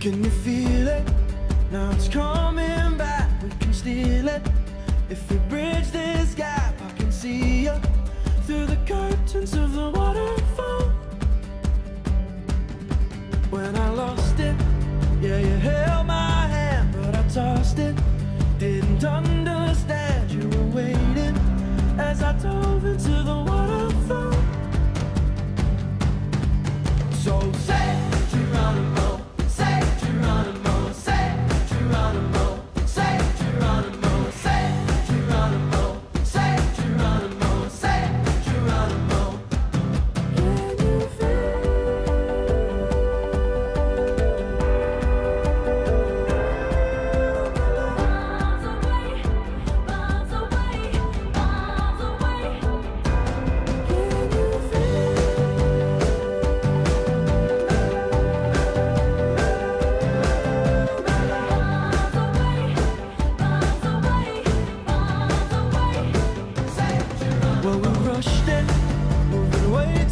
Can you feel it? Now it's coming back, we can steal it. If we bridge this gap, I can see you Through the curtains of the waterfall. When I lost it, yeah, you held my hand But I tossed it.